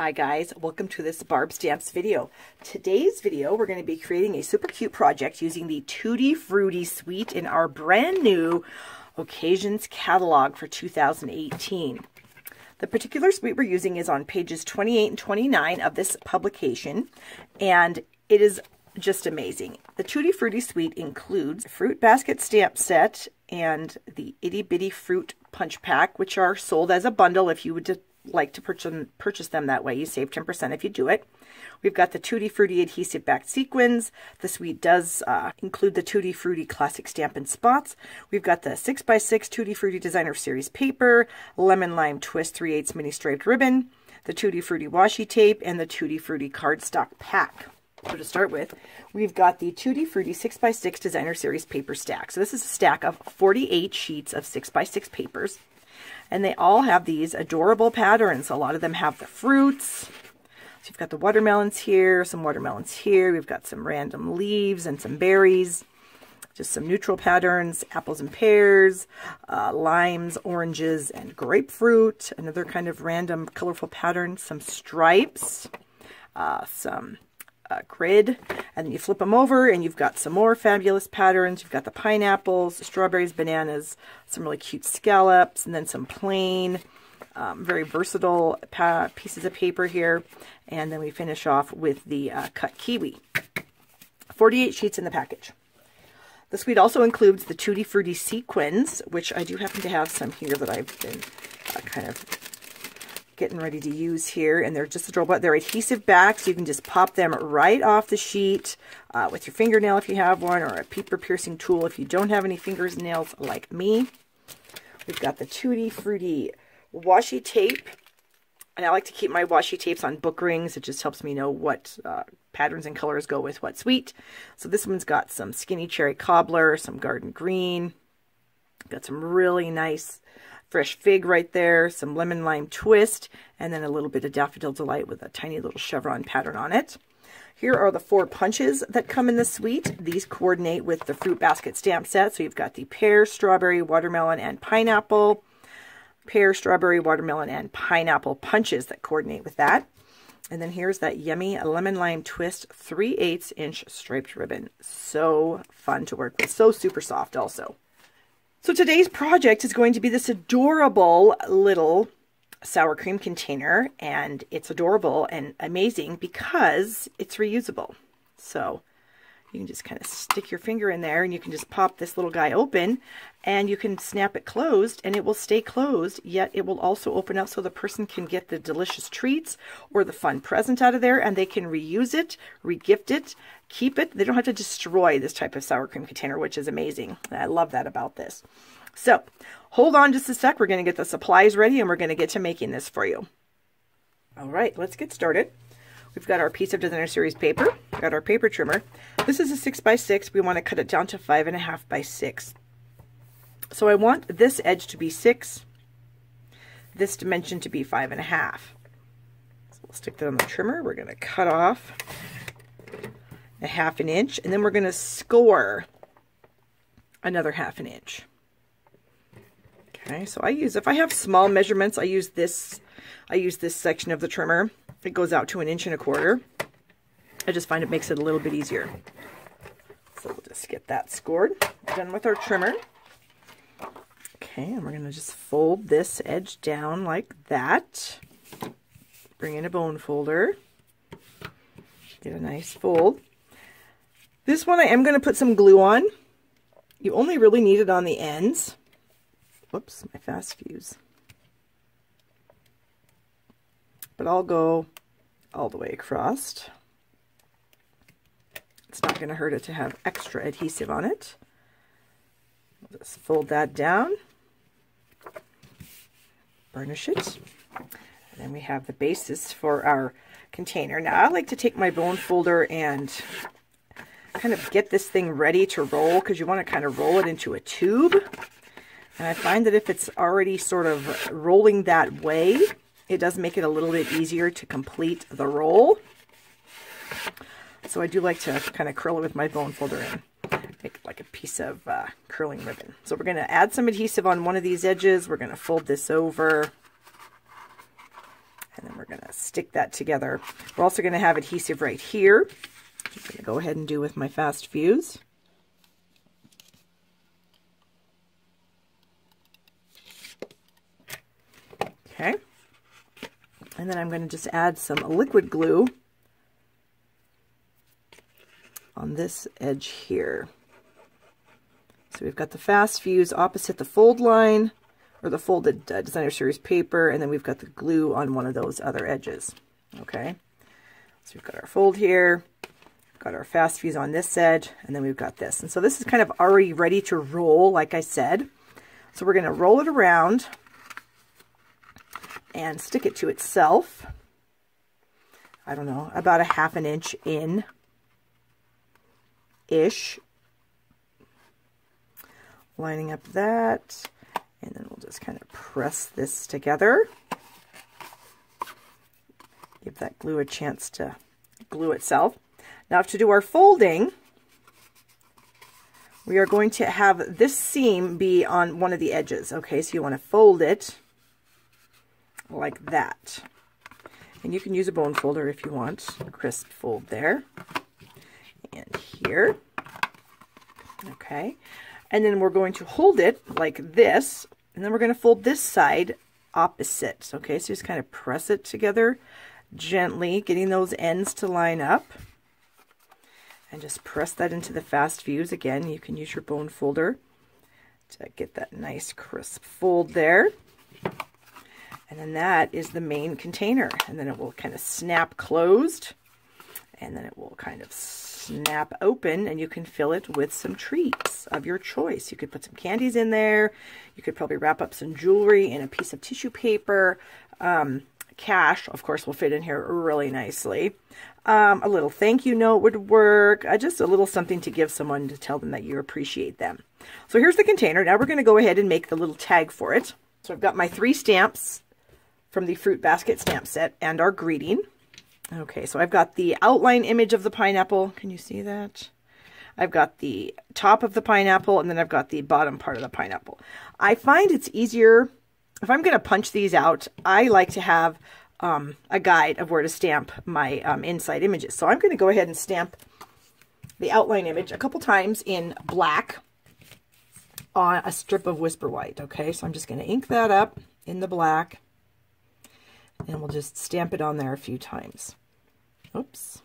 Hi guys, welcome to this Barb Stamps video. Today's video we're going to be creating a super cute project using the Tutti Frutti suite in our brand new Occasions catalog for 2018. The particular suite we're using is on pages 28 and 29 of this publication and it is just amazing. The Tutti Frutti suite includes fruit basket stamp set and the itty bitty fruit punch pack which are sold as a bundle if you would like to purchase them that way. You save 10% if you do it. We've got the Tutti Frutti adhesive back sequins. The suite does uh, include the Tutti Frutti classic Stampin' Spots. We've got the 6x6 Tutti Frutti Designer Series paper, lemon lime twist 3 8 mini striped ribbon, the Tutti Frutti washi tape, and the Tutti Frutti cardstock pack. So to start with, we've got the Tutti Frutti 6x6 Designer Series paper stack. So this is a stack of 48 sheets of 6x6 papers. And they all have these adorable patterns. A lot of them have the fruits. So you've got the watermelons here, some watermelons here. We've got some random leaves and some berries. Just some neutral patterns, apples and pears, uh, limes, oranges, and grapefruit. Another kind of random colorful pattern. Some stripes, uh, some grid and you flip them over and you've got some more fabulous patterns. You've got the pineapples, strawberries, bananas, some really cute scallops, and then some plain, um, very versatile pieces of paper here. And then we finish off with the uh, cut kiwi. 48 sheets in the package. The suite also includes the Tutti Frutti sequins, which I do happen to have some here that I've been uh, kind of getting ready to use here. And they're just adorable. They're adhesive back, so you can just pop them right off the sheet uh, with your fingernail if you have one, or a paper piercing tool if you don't have any fingers and nails like me. We've got the Tutti Frutti washi tape. And I like to keep my washi tapes on book rings. It just helps me know what uh, patterns and colors go with what suite. So this one's got some skinny cherry cobbler, some garden green. Got some really nice fresh fig right there, some lemon lime twist, and then a little bit of daffodil delight with a tiny little chevron pattern on it. Here are the four punches that come in the suite. These coordinate with the fruit basket stamp set. So you've got the pear, strawberry, watermelon, and pineapple. Pear, strawberry, watermelon, and pineapple punches that coordinate with that. And then here's that yummy lemon lime twist 3 8 inch striped ribbon. So fun to work with. So super soft also. So today's project is going to be this adorable little sour cream container and it's adorable and amazing because it's reusable. So you can just kind of stick your finger in there and you can just pop this little guy open and you can snap it closed and it will stay closed yet it will also open up so the person can get the delicious treats or the fun present out of there and they can reuse it, regift it, keep it. They don't have to destroy this type of sour cream container which is amazing. I love that about this. So hold on just a sec. We're going to get the supplies ready and we're going to get to making this for you. All right, let's get started. We've got our piece of designer series paper. We've got our paper trimmer. This is a six by six. We want to cut it down to five and a half by six. So I want this edge to be six, this dimension to be five and a half. So we'll stick that on the trimmer. We're going to cut off a half an inch, and then we're going to score another half an inch. Okay, so I use, if I have small measurements, I use this, I use this section of the trimmer. It goes out to an inch and a quarter. I just find it makes it a little bit easier. So we'll just get that scored. Done with our trimmer. Okay, and we're going to just fold this edge down like that. Bring in a bone folder. Get a nice fold. This one I am going to put some glue on. You only really need it on the ends. Whoops, my fast fuse. But I'll go all the way across. It's not going to hurt it to have extra adhesive on it. Just fold that down, burnish it, and then we have the basis for our container. Now I like to take my bone folder and kind of get this thing ready to roll because you want to kind of roll it into a tube. And I find that if it's already sort of rolling that way, it does make it a little bit easier to complete the roll. So I do like to kind of curl it with my bone folder in make it like a piece of uh, curling ribbon. So we're going to add some adhesive on one of these edges. We're going to fold this over. And then we're going to stick that together. We're also going to have adhesive right here. I'm going to go ahead and do with my fast fuse. Okay. And then I'm going to just add some liquid glue on this edge here. So we've got the fast fuse opposite the fold line, or the folded uh, designer series paper, and then we've got the glue on one of those other edges. Okay, so we've got our fold here, got our fast fuse on this edge, and then we've got this. And so this is kind of already ready to roll, like I said. So we're going to roll it around and stick it to itself. I don't know, about a half an inch in ish. Lining up that, and then we'll just kind of press this together. Give that glue a chance to glue itself. Now to do our folding, we are going to have this seam be on one of the edges. Okay, so you want to fold it like that. And you can use a bone folder if you want. Crisp fold there. And here. Okay. And then we're going to hold it like this. And then we're going to fold this side opposite. Okay, so just kind of press it together gently, getting those ends to line up. And just press that into the fast fuse. Again, you can use your bone folder to get that nice crisp fold there. And then that is the main container. And then it will kind of snap closed. And then it will kind of snap open and you can fill it with some treats of your choice. You could put some candies in there. You could probably wrap up some jewelry in a piece of tissue paper. Um, cash, of course, will fit in here really nicely. Um, a little thank you note would work. Uh, just a little something to give someone to tell them that you appreciate them. So here's the container. Now we're going to go ahead and make the little tag for it. So I've got my three stamps from the Fruit Basket stamp set and our greeting. Okay, so I've got the outline image of the pineapple. Can you see that? I've got the top of the pineapple, and then I've got the bottom part of the pineapple. I find it's easier, if I'm going to punch these out, I like to have um, a guide of where to stamp my um, inside images. So I'm going to go ahead and stamp the outline image a couple times in black on a strip of Whisper White. Okay, so I'm just going to ink that up in the black and we'll just stamp it on there a few times. Oops.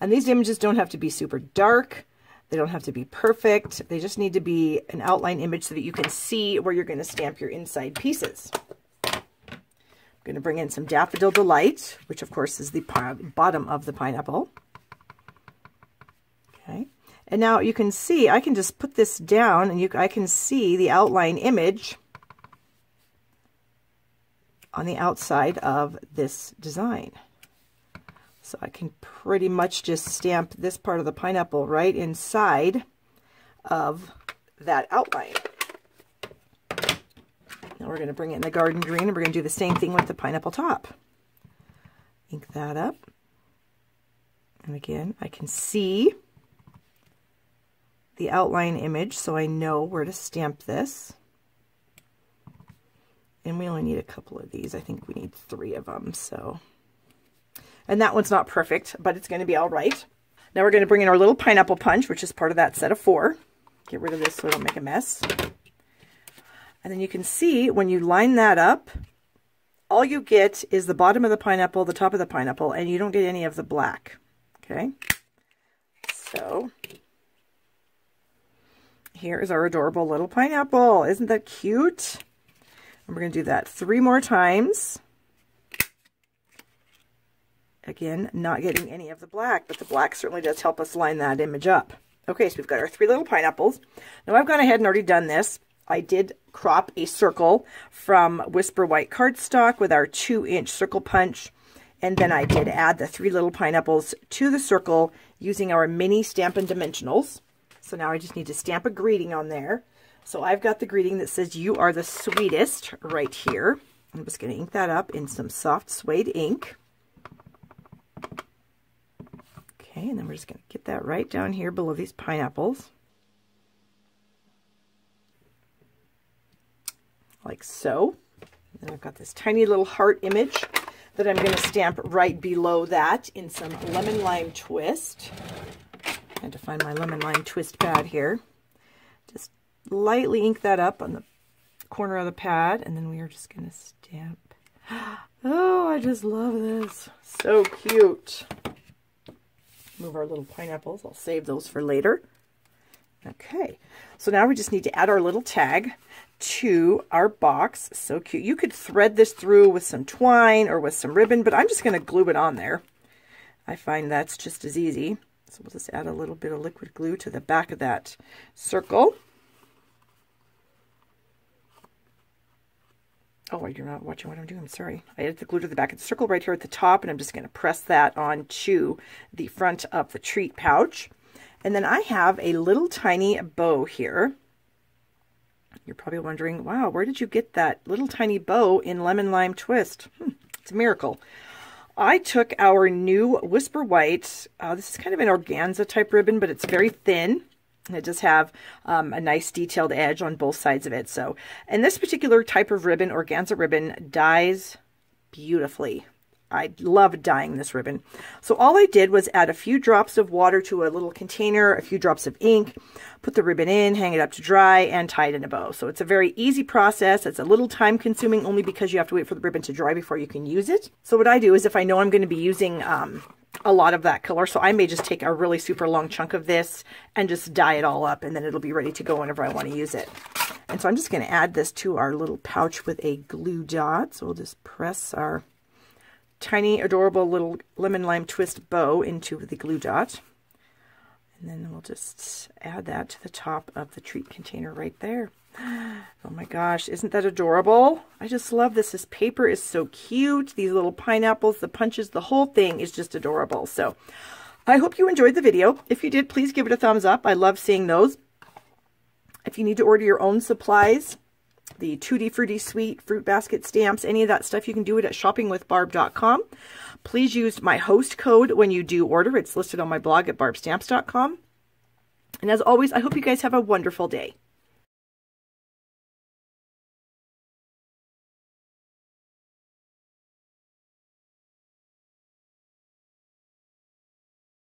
And these images don't have to be super dark. They don't have to be perfect. They just need to be an outline image so that you can see where you're going to stamp your inside pieces. I'm going to bring in some Daffodil Delight, which of course is the bottom of the pineapple. Okay. And now you can see, I can just put this down and you, I can see the outline image on the outside of this design. So I can pretty much just stamp this part of the pineapple right inside of that outline. Now we're going to bring it in the garden green and we're going to do the same thing with the pineapple top. Ink that up. And again, I can see the outline image so I know where to stamp this. And we only need a couple of these. I think we need three of them. So, And that one's not perfect, but it's going to be all right. Now we're going to bring in our little pineapple punch, which is part of that set of four. Get rid of this so it don't make a mess. And then you can see when you line that up, all you get is the bottom of the pineapple, the top of the pineapple, and you don't get any of the black. Okay? So, here is our adorable little pineapple. Isn't that cute? And we're going to do that three more times. Again, not getting any of the black, but the black certainly does help us line that image up. Okay, so we've got our three little pineapples. Now I've gone ahead and already done this. I did crop a circle from Whisper White cardstock with our two inch circle punch. And then I did add the three little pineapples to the circle using our mini Stampin' Dimensionals. So now I just need to stamp a greeting on there. So I've got the greeting that says, you are the sweetest right here. I'm just going to ink that up in some soft suede ink. Okay, and then we're just going to get that right down here below these pineapples. Like so. And I've got this tiny little heart image that I'm going to stamp right below that in some lemon lime twist. I had to find my lemon lime twist pad here. Just lightly ink that up on the corner of the pad, and then we are just going to stamp. Oh, I just love this. So cute. Move our little pineapples. I'll save those for later. Okay, so now we just need to add our little tag to our box. So cute. You could thread this through with some twine or with some ribbon, but I'm just going to glue it on there. I find that's just as easy. So we'll just add a little bit of liquid glue to the back of that circle. Oh, you're not watching what I'm doing. I'm sorry. I added the glue to the back of the circle right here at the top, and I'm just going to press that onto the front of the treat pouch. And then I have a little tiny bow here. You're probably wondering, wow, where did you get that little tiny bow in Lemon Lime Twist? Hmm, it's a miracle. I took our new Whisper White. Uh, this is kind of an organza type ribbon, but it's very thin. It does have um, a nice detailed edge on both sides of it. So, and this particular type of ribbon, organza ribbon, dyes beautifully. I love dyeing this ribbon. So all I did was add a few drops of water to a little container, a few drops of ink, put the ribbon in, hang it up to dry, and tie it in a bow. So it's a very easy process. It's a little time consuming only because you have to wait for the ribbon to dry before you can use it. So what I do is if I know I'm going to be using um, a lot of that color. So I may just take a really super long chunk of this and just dye it all up and then it'll be ready to go whenever I want to use it. And so I'm just going to add this to our little pouch with a glue dot. So we'll just press our tiny adorable little lemon lime twist bow into the glue dot. And then we'll just add that to the top of the treat container right there. Oh my gosh, isn't that adorable? I just love this. This paper is so cute. These little pineapples, the punches, the whole thing is just adorable. So I hope you enjoyed the video. If you did, please give it a thumbs up. I love seeing those. If you need to order your own supplies, the Tutti Frutti Suite fruit basket stamps, any of that stuff, you can do it at shoppingwithbarb.com. Please use my host code when you do order. It's listed on my blog at barbstamps.com. And as always, I hope you guys have a wonderful day.